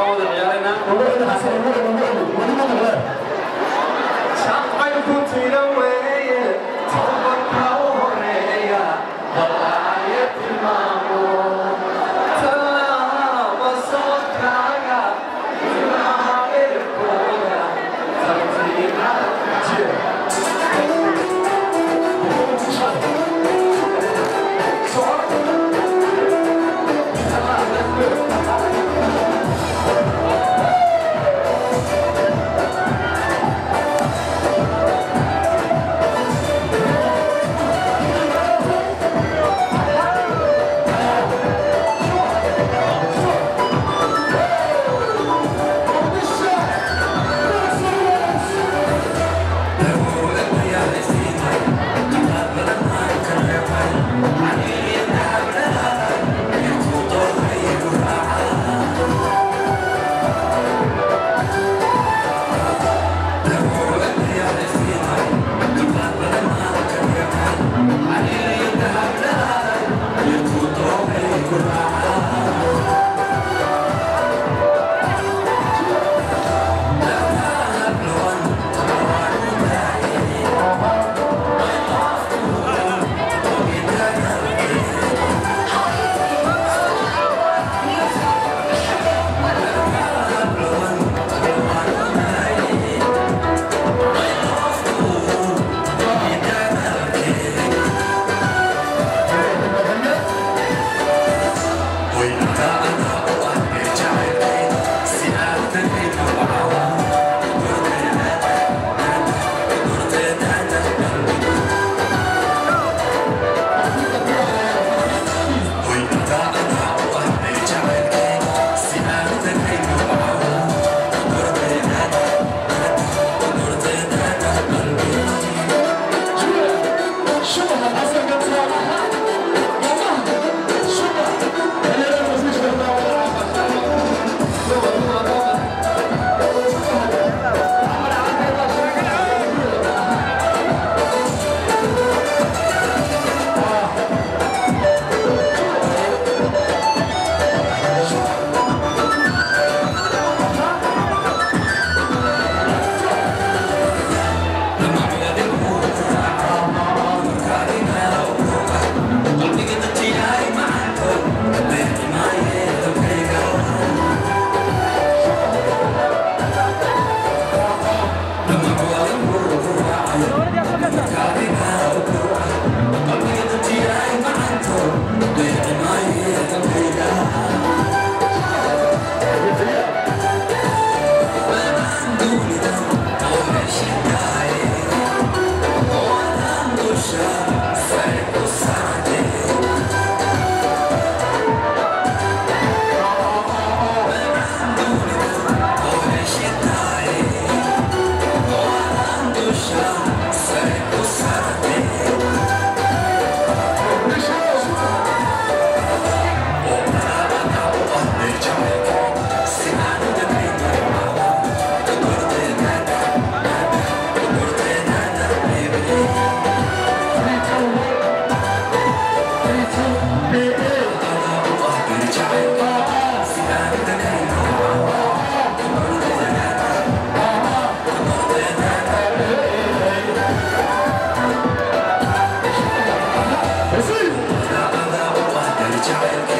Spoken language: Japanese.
ಹೌದು ಯಾರೇನ Ciao.